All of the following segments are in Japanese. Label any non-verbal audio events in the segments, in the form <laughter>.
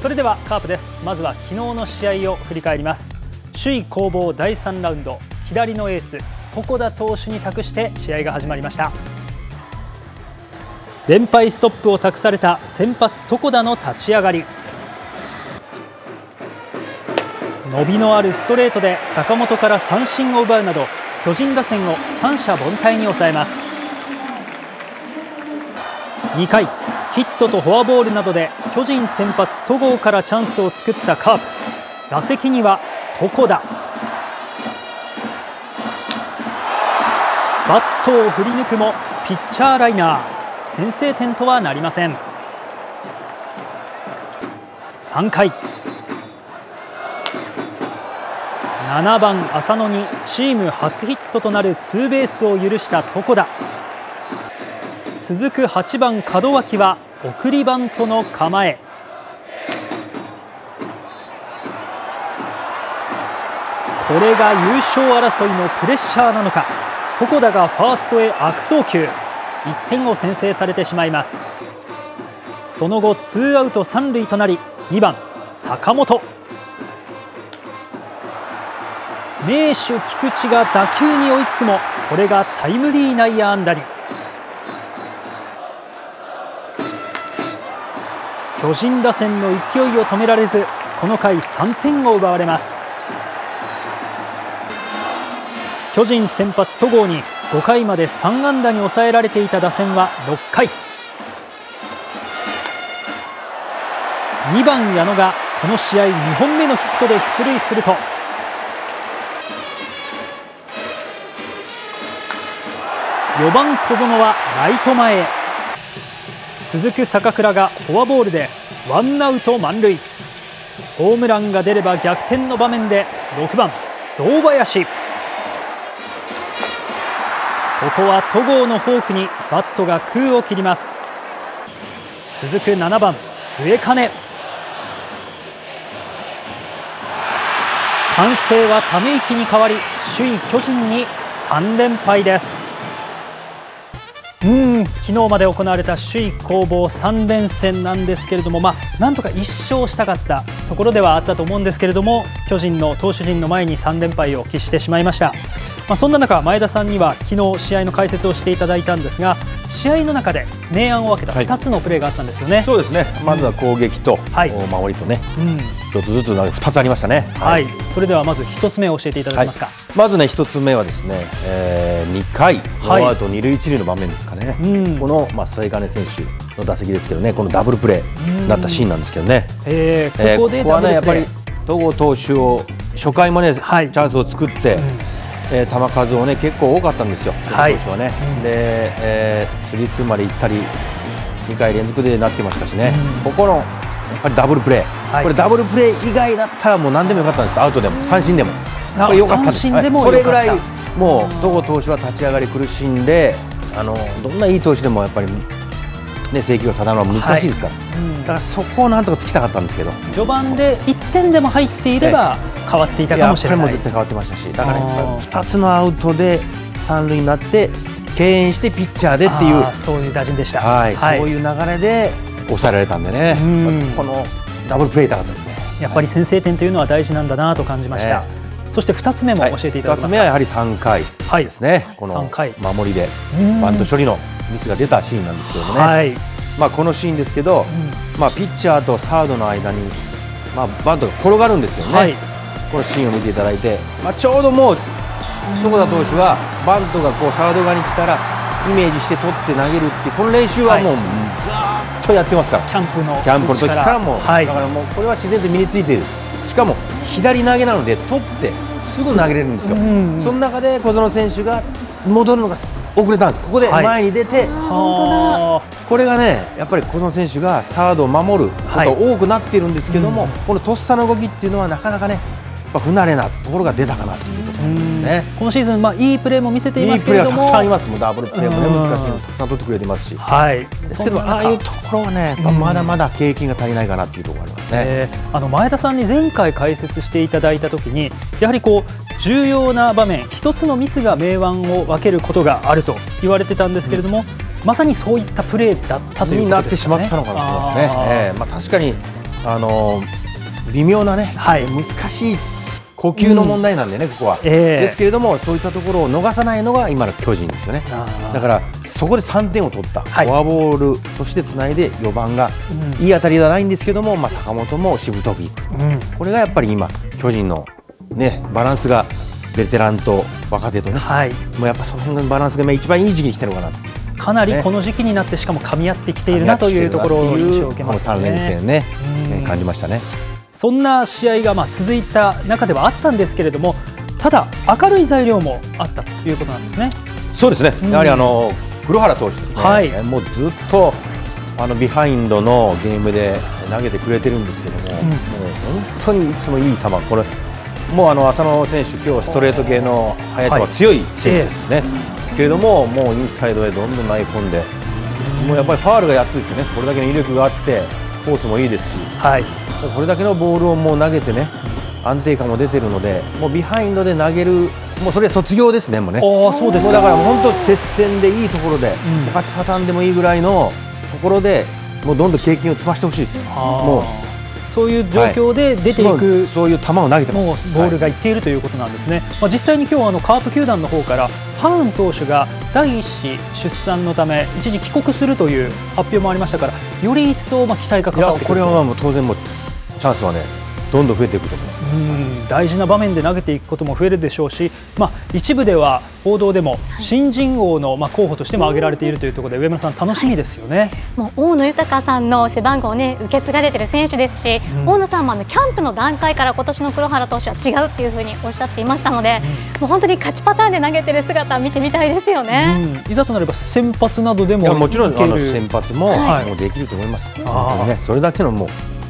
それではカープです。まずは昨日の試合を振り返ります。首位攻防第3ラウンド左のエース床田投手に託して試合が始まりました。連敗ストップを託された先発床田の立ち上がり。伸びのあるストレートで坂本から三振を奪うなど巨人打線を三者凡退に抑えます。2回ヒットとフォアボールなどで巨人先発戸郷からチャンスを作ったカープ。打席には床田。バットを振り抜くもピッチャーライナー。先制点とはなりません。3回。7番浅野にチーム初ヒットとなるツーベースを許した床田。続く8番門脇は送りバントの構え。これが優勝争いのプレッシャーなのか。床田がファーストへ悪送球。1点を先制されてしまいます。その後ツーアウト三塁となり2番坂本。名手菊池が打球に追いつくもこれがタイムリー内野安打に。巨人打線の勢いを止められずこの回3点を奪われます。巨人先発戸郷に5回まで3安打に抑えられていた打線は6回。2番矢野がこの試合2本目のヒットで出塁すると4番小園はライト前へ。続く坂倉がフォアボールでワンアウト満塁。ホームランが出れば逆転の場面で6番堂林。ここは戸郷のフォークにバットが空を切ります。続く7番末金歓声はため息に変わり首位巨人に3連敗です。うん。昨日まで行われた首位攻防3連戦なんですけれども、まあ、なんとか1勝したかったところではあったと思うんですけれども巨人の投手陣の前に3連敗を喫してしまいました、まあ、そんな中前田さんには昨日試合の解説をしていただいたんですが試合の中で明暗を分けた2つのプレーがあったんですよね、はい、そうですね。まずは攻撃と、はい、守りとね、うん、1つずつ2つありましたね、はい、はい、それではまず1つ目を教えていただけますか、まずね1つ目はですね、えー、2回ノーアウト二塁一塁の場面ですかね、うん、この、まあ、末金選手の打席ですけどねこのダブルプレーになったシーンなんですけどね、えー、ここで、えー、ここはねやっぱり戸郷投手を初回もね、はい、チャンスを作って、うん。えー、球数をね結構多かったんですよ、はい、投手はね、うん、で、えー、スリーツーまで行ったり2回連続でなってましたしね、うん、ここのやっぱりダブルプレー、はい、これダブルプレー以外だったらもう何でもよかったんです。アウトでも三振でもこれ良かったんです、はい、それぐらいもう戸郷投手は立ち上がり苦しんであのどんないい投手でもやっぱりね、制球を定めるのは難しいですから、はいうん、だからそこをなんとかつきたかったんですけど。序盤で1点でも入っていれば変わっていたかもしれない。やっぱりも絶対変わってましたしだから2つのアウトで三塁になって敬遠してピッチャーでっていうそういう打順でした、はい、はい、そういう流れで抑えられたんでね、このダブルプレー痛かったですね。やっぱり先制点というのは大事なんだなと感じました、そして2つ目も教えていただけますか、はい、2つ目はやはり3回ですね、はい、この守りでバント処理のミスが出たシーンなんですけどもね、はい、まあ、このシーンですけど、うん、まあ、ピッチャーとサードの間に、まあ、バントが転がるんですけどね、このシーンを見ていただいて、まあ、ちょうどもう床田投手はバントがこうサード側に来たらイメージして取って投げるってこの練習はもうずっとやってますから、キャンプのキャンプの時からも、はい、だからもうこれは自然と身についている。しかも左投げなので取ってすぐ投げれるんですよ、その中で小園選手が戻るのが遅れたんです。ここで前に出て、はい、これがねやっぱり小園選手がサードを守ることが多くなっているんですけども、はいこのとっさの動きっていうのはなかなかね不慣れなところが出たかなというね。今シーズン、まあ、いいプレーも見せていますけれども。いいプレーはたくさんありますもうダブルプレーもね難しいのたくさん取ってくれてますし、はい、ですけどああいうところはねまだまだ経験が足りないかなというところがありますね、えー、あの前田さんに前回解説していただいたときにやはりこう重要な場面一つのミスが明暗を分けることがあると言われてたんですけれども、うん、まさにそういったプレーだったということですね。になってしまったのかなと思いますね。えー、まあ確かにあの微妙なね、はい、難しい呼吸の問題なんでね、うん、ここは、えー、ですけれどもそういったところを逃さないのが今の巨人ですよね。だからそこで3点を取った、はい、フォアボールそしてつないで4番が、うん、いい当たりではないんですけども、まあ、坂本もしぶとくいく、うん、これがやっぱり今巨人の、ね、バランスがベテランと若手とね、はい、もうやっぱその辺のバランスが一番いい時期に来てるのかなかなりこの時期になってしかも噛み合ってきているなというところを印象を受けますね。3連戦ね、感じましたね。そんな試合がまあ続いた中ではあったんですけれどもただ明るい材料もあったということなんですね。そうですね、うん、やはりあの黒原投手ですね、はい、もうずっとあのビハインドのゲームで投げてくれてるんですけども、うん、もう本当にいつもいい球、これ、もうあの浅野選手、今日ストレート系の速い球、強い選手ですね、えー、けれども、もうインサイドへどんどん投げ込んで、もうやっぱりファールがやっとですよね、これだけの威力があって、コースもいいですし、はい、これだけのボールをもう投げてね安定感も出てるのでもうビハインドで投げるもうそれ卒業ですねもうね。あそうですだから本当接戦でいいところで、うん、勝ち挟んでもいいぐらいのところでもうどんどん経験を積ましてほしいです。もう。そういう状況で出ていく、はい、そういう球を投げてもボールがいっているということなんですね、はい、まあ、実際に今日あのカープ球団の方からハーン投手が第一子出産のため一時帰国するという発表もありましたからより一層まあ期待がかかってこれはもう当然もチャンスはねどんどん増えていくと思います。うん大事な場面で投げていくことも増えるでしょうし、まあ、一部では報道でも新人王のまあ候補としても挙げられているというところで上村さん楽しみですよね、はい、もう大野豊さんの背番号を、ね、受け継がれている選手ですし、うん、大野さんもあのキャンプの段階から今年の黒原投手は違うっていうふうにおっしゃっていましたので、うん、もう本当に勝ちパターンで投げてる姿見てみたいですよね、うん、いざとなれば先発などでももちろんあの先発も,、はい、もうできると思います、ね、それだけのも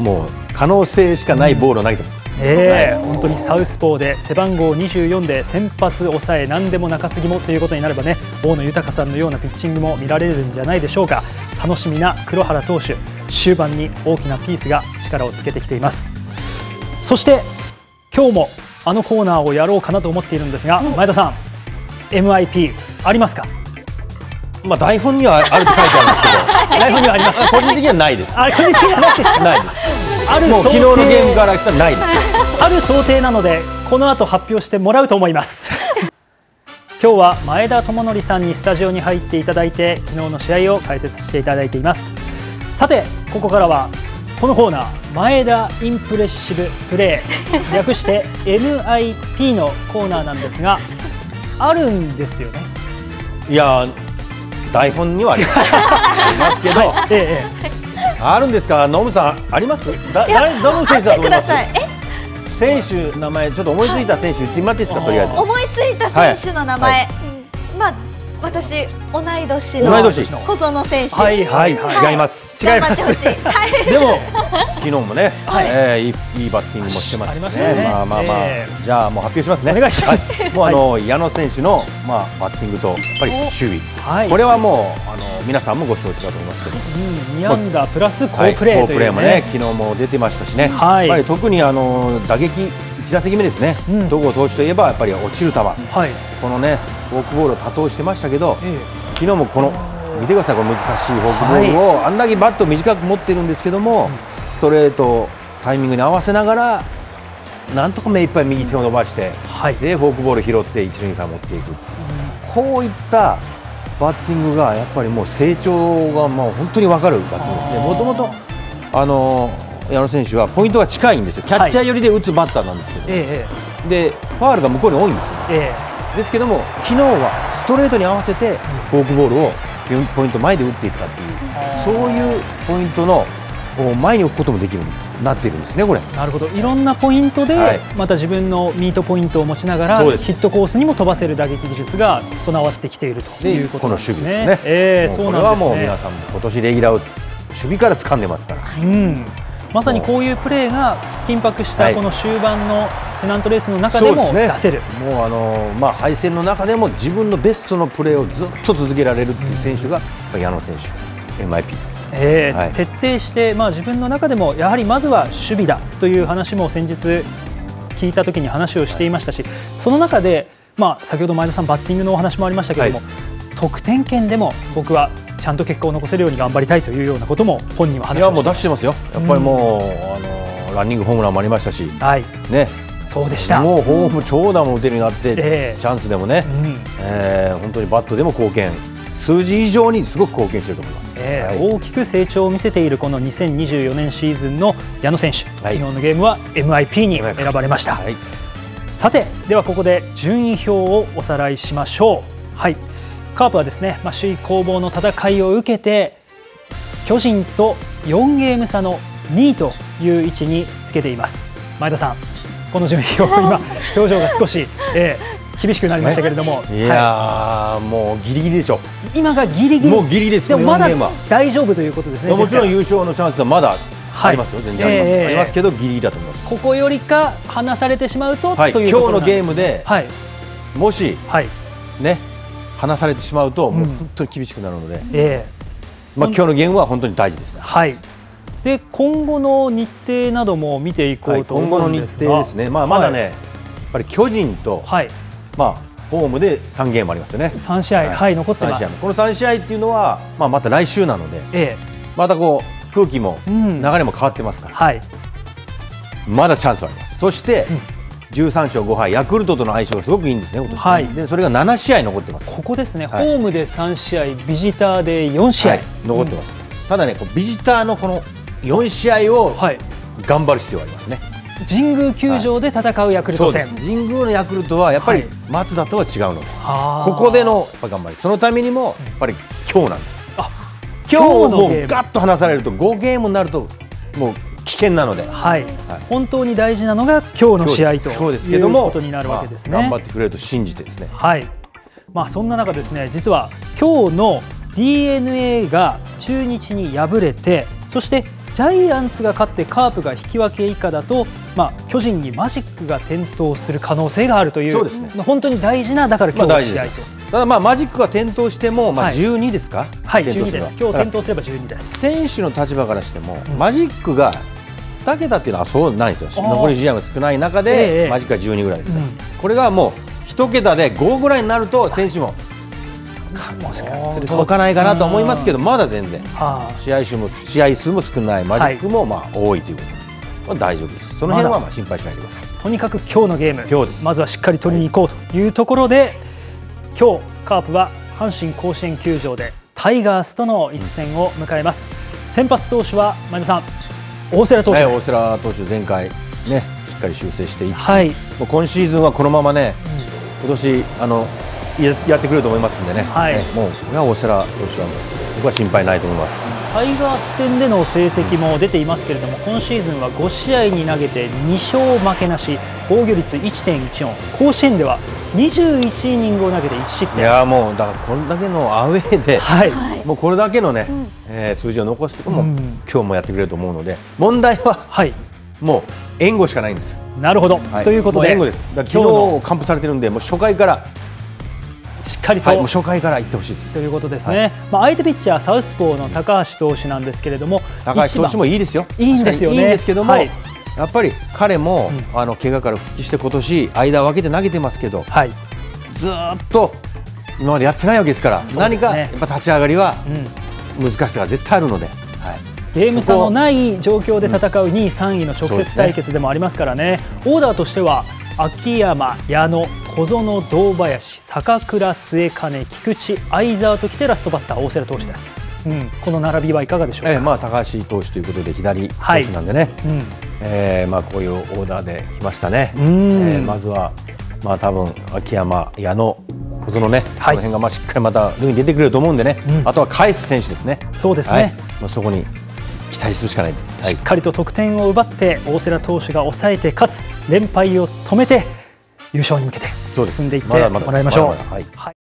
うもう可能性しかないボールを投げてます。えー、本当にサウスポーで背番号24で先発抑え何でも中継ぎもということになればね大野豊さんのようなピッチングも見られるんじゃないでしょうか。楽しみな黒原投手。終盤に大きなピースが力をつけてきています。そして今日もあのコーナーをやろうかなと思っているんですが、前田さん MIP ありますか？まあ台本にはあるって書いてあるんですけど。<laughs> 台本にはあります。個人的にはないです。あ個人的にはないですないですあるもう昨日のゲームからしたらないです。<laughs> ある想定なのでこの後発表してもらうと思います。<laughs> 今日は前田智則さんにスタジオに入っていただいて昨日の試合を解説していただいています。さてここからはこのコーナー前田インプレッシブプレー <laughs> 略して MIP のコーナーなんですがあるんですよね。いや台本にはあります。けど、はい。ええあるんですか、ノムさん、あります？だ、誰、どの選手だと思います。選手名前、ちょっと思いついた選手、言ってもらっていいですか、とりあえず。思いついた選手の名前。私同い年の小園選手。はいはい違います。違います。でも <laughs> 昨日もね、はい、えー、いいいバッティングもしてますね。ね。まあまあまあ、えー、じゃあもう発表しますね。お願いします。もうあの、矢野選手のまあバッティングとやっぱり守備、はい、これはもうあの皆さんもご承知だと思いますけど、うん、2安打プラス好プレー、プレーもね昨日も出てましたしね。はい、やっぱり特にあの打撃1打席目ですね。戸郷投手といえばやっぱり落ちる球、はい、このねフォークボールを多投してましたけど、えー、昨日もこの見てくださいこの難しいフォークボールを、はい、あんだけバット短く持ってるんですけども、ストレートタイミングに合わせながらなんとか目いっぱい右手を伸ばして、はい、でフォークボール拾って一塁から持っていく、うん、こういったバッティングがやっぱりもう成長がもう本当に分かるバッティングですね。もともとあの矢野選手はポイントが近いんですよ、キャッチャー寄りで打つバッターなんですけど、はい、でファールが向こうに多いんですよ、ええ、ですけども昨日はストレートに合わせてフォークボールをポイント前で打っていったっていう、そういうポイントの前に置くこともできるなっているんですね、これ。なるほど、いろんなポイントで、また自分のミートポイントを持ちながら、ヒットコースにも飛ばせる打撃技術が備わってきているということなんですね。この守備ですね。えー、そうなんですね。これはもう皆さんも今年レギュラーを守備から掴んでますから。うんまさにこういうプレーが緊迫したこの終盤のペナントレースの中でも出せる、ね、もうあの、まあ、敗戦の中でも自分のベストのプレーをずっと続けられるっていう選手が矢野選手 MIP です。えー、はい、徹底して、まあ、自分の中でもやはりまずは守備だという話も先日聞いた時に話をしていましたし、その中で、まあ、先ほど前田さんバッティングのお話もありましたけれども、はい、得点圏でも僕はちゃんと結果を残せるように頑張りたいというようなことも本人は話していやもう出してますよ、やっぱりもう、うん、あのランニングホームランもありましたし、はい、ね、そうでした。もうホーム長打も打てるようになって、えー、チャンスでもね、うん、えー、本当にバットでも貢献、数字以上にすごく貢献していると思います。えーはい、大きく成長を見せているこの2024年シーズンの矢野選手、はい、昨日のゲームは MIP に選ばれました。はい、さてではここで順位表をおさらいしましょう。はいカープはですね、まあ、首位攻防の戦いを受けて巨人と4ゲーム差の2位という位置につけています。前田さんこの順位表今 <laughs> 表情が少し、えー、厳しくなりましたけれども、いや、はい、もうギリギリでしょ今がギリギリ。もうギリですでもまだ大丈夫ということですねもちろん優勝のチャンスはまだありますよ、全然ありますえー、ありますけどギリギリだと思います。ここよりか離されてしまうと、はい、という今日のゲームで、はい、もし、はい、ね離されてしまうと、もう本当に厳しくなるので、えーまあ今日のゲームは本当に大事です。はい。で今後の日程なども見ていこうと思うんですが、はい、今後の日程ですね、まあ、まだね、やっぱり巨人と、はい。まあ、ホームで3ゲームありますよね。3試合、はい、はい、残ってます。この3試合っていうのは、まあ、また来週なので、ええ、またこう空気も、流れも変わってますから、はい、まだチャンスはあります。そして、うん13勝5敗ヤクルトとの相性がすごくいいんですね、今年、はい、でそれが7試合残ってます。ここですね、はい、ホームで3試合、ビジターで4試合、はい、残ってます、うん、ただね、ビジターのこの4試合を頑張る必要がありますね。神宮球場で戦うヤクルト戦、神宮のヤクルトはやっぱり松田とは違うので、ここでの頑張り、そのためにもやっぱり今日なんです。今日もうガッと離されると5ゲームになるともう危険なので、はい、はい、本当に大事なのが今日の試合と今日ですけどもことになるわけですね、まあ、頑張ってくれると信じてですね。はい。まあそんな中ですね、実は今日の DNA が中日に敗れて、そしてジャイアンツが勝ってカープが引き分け以下だと、まあ、巨人にマジックが点灯する可能性があるというそうです、ね、本当に大事なだから今日の試合と。ただまあマジックが点灯してもまあ12ですか、はい、はい、12です。今日点灯すれば12です。選手の立場からしても、うん、マジックが2桁っていうのはそうないですよ、残り試合も少ない中で、えー、マジックは12ぐらいですから、うん、これがもう1桁で5ぐらいになると、選手も、もしかすると。届かないかなと思いますけど、まだ全然、試合数も試合数も少ない、マジックもまあ多いということ。で、大丈夫です、その辺はまあ心配しないでください。とにかく今日のゲーム、今日です。まずはしっかり取りに行こうというところで、今日カープは阪神甲子園球場でタイガースとの一戦を迎えます。先発投手は前田さん大瀬良投手大瀬良投手前回ねしっかり修正していって、はい、もう今シーズンはこのままね、うん、今年あのややってくれると思いますんでね、はい、ねもうこれは大瀬良投手は僕は心配ないと思います。タイガース戦での成績も出ていますけれども、今シーズンは5試合に投げて2勝負けなし防御率1.14甲子園では21イニングを投げて1失点。いやもうだからこれだけのアウェーで、はい、もうこれだけのね、うん、えー、数字を残すとも、うん、今日もやってくれると思うので問題は、はい、もう援護しかないんですよ。なるほど、はい、ということで援護です。だ昨日完封されてるんでもう初回からしっかりと、はい、もう初回からいってほしいです。ということですね、はい、まあ、相手ピッチャーサウスポーの高橋投手なんですけれども高橋投手もいいですよ。いいんですよね。いいんですけども、はい、やっぱり彼も、うん、あの怪我から復帰して今年間を分けて投げてますけど、はい、ずっと今までやってないわけですから、ね、何かやっぱ立ち上がりは難しさが絶対あるので。はい。ゲーム差のない状況で戦う2位、3位の直接対決でもありますからね、オーダーとしては秋山、矢野、小園、堂林、坂倉、末金、菊池、相澤ときてラストバッター、大瀬良投手です。うん、この並びはいかがでしょうか、えー、まあ、高橋投手ということで左投手なんでね、はいうん、えー、まあ、こういうオーダーできましたね、えー、まずはまあ多分秋山、矢野、小園ね、はい、この辺がまあしっかりまた塁に出てくれると思うんでね、うん、あとは返す選手ですね。そうですね。はい、まあそこに期待するしかないです。しっかりと得点を奪って大瀬良投手が抑えてかつ連敗を止めて優勝に向けて進んでいってもらいましょう。はい